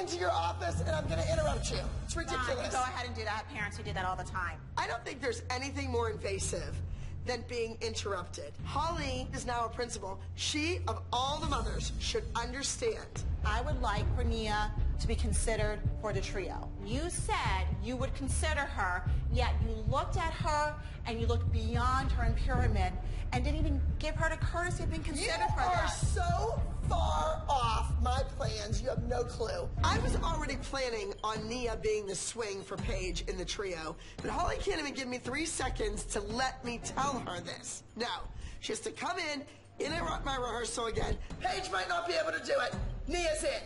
into your office and I'm going to interrupt you. It's ridiculous. you go ahead and do that. Parents who do that all the time. I don't think there's anything more invasive than being interrupted. Holly is now a principal. She, of all the mothers, should understand. I would like for Nia to be considered for the trio. You said you would consider her, yet you looked at her and you looked beyond her in pyramid and didn't even give her the courtesy of being You considered for are that. so far no clue. I was already planning on Nia being the swing for Paige in the trio, but Holly can't even give me three seconds to let me tell her this. No, she has to come in, interrupt my rehearsal again. Paige might not be able to do it. Nia's in.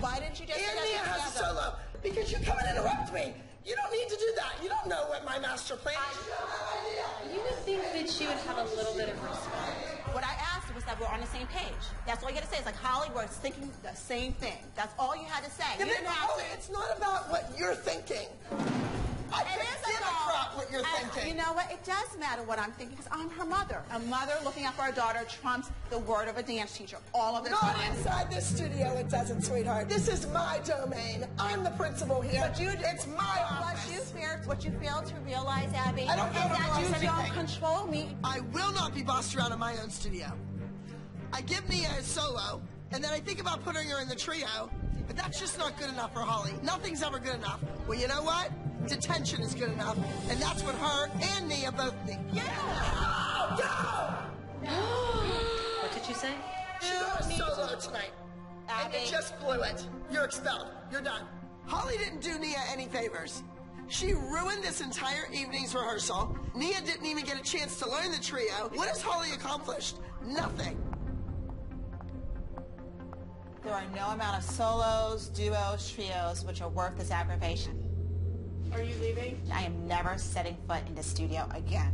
Why didn't you just And Nia has a solo because you come and interrupt me. You don't need to do that. You don't know what my master plan is. You don't have idea. You would think that she would have a little bit of same page. That's all you got to say. It's like Holly, we're thinking the same thing. That's all you had to say. Yeah, You didn't have Holly, to. it's not about what you're thinking. I It is give a about- crap what you're and thinking. You know what? It does matter what I'm thinking because I'm her mother. A mother looking out for her daughter trumps the word of a dance teacher all of the Not time. inside this studio, it doesn't, sweetheart. This is my domain. I'm the principal here. But you, it's my what office. you fear, what you fail to realize, Abby, I don't is that you don't control me. I will not be bossed around in my own studio. I give Nia a solo, and then I think about putting her in the trio, but that's just not good enough for Holly. Nothing's ever good enough. Well, you know what? Detention is good enough, and that's what her and Nia both need. Yeah! Go! What did you say? She got a solo tonight, and you Abby. just blew it. You're expelled. You're done. Holly didn't do Nia any favors. She ruined this entire evening's rehearsal. Nia didn't even get a chance to learn the trio. What has Holly accomplished? Nothing. There are no amount of solos, duos, trios which are worth this aggravation. Are you leaving? I am never setting foot in the studio again.